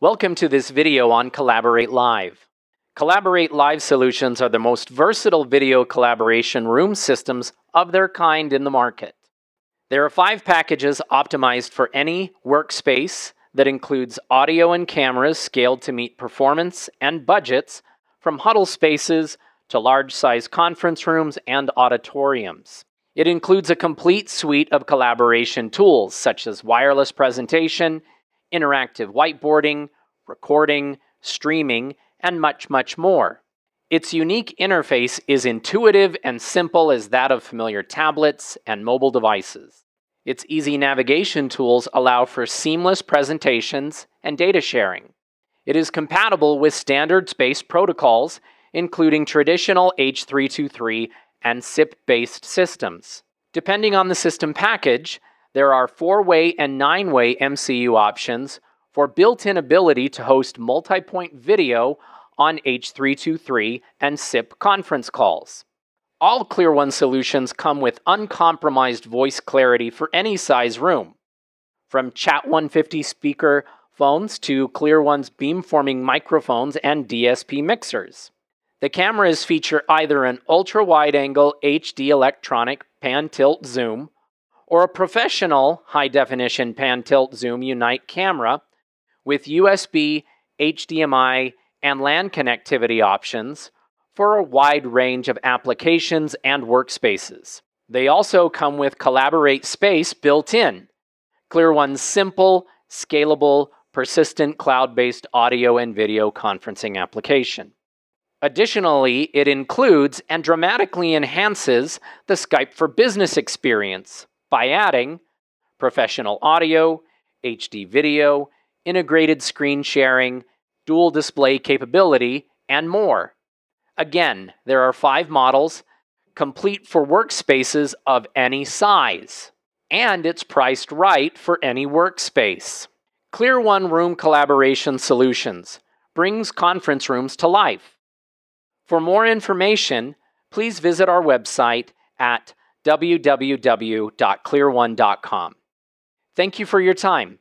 Welcome to this video on Collaborate Live. Collaborate Live solutions are the most versatile video collaboration room systems of their kind in the market. There are five packages optimized for any workspace that includes audio and cameras scaled to meet performance and budgets from huddle spaces to large size conference rooms and auditoriums. It includes a complete suite of collaboration tools such as wireless presentation, interactive whiteboarding, recording, streaming, and much, much more. Its unique interface is intuitive and simple as that of familiar tablets and mobile devices. Its easy navigation tools allow for seamless presentations and data sharing. It is compatible with standards based protocols, including traditional H323 and SIP based systems. Depending on the system package, there are four way and nine way MCU options for built in ability to host multi point video on H323 and SIP conference calls. All ClearOne solutions come with uncompromised voice clarity for any size room. From Chat 150 speaker phones to ClearOne's beamforming microphones and DSP mixers. The cameras feature either an ultra wide angle HD electronic pan tilt zoom or a professional high definition pan tilt zoom Unite camera with USB, HDMI, and LAN connectivity options for a wide range of applications and workspaces. They also come with Collaborate Space built in, ClearOne's simple, scalable, persistent cloud based audio and video conferencing application. Additionally, it includes and dramatically enhances the Skype for Business experience by adding professional audio, HD video, integrated screen sharing, dual display capability, and more. Again, there are five models, complete for workspaces of any size, and it's priced right for any workspace. ClearOne Room Collaboration Solutions brings conference rooms to life. For more information, please visit our website at www.clearone.com. Thank you for your time.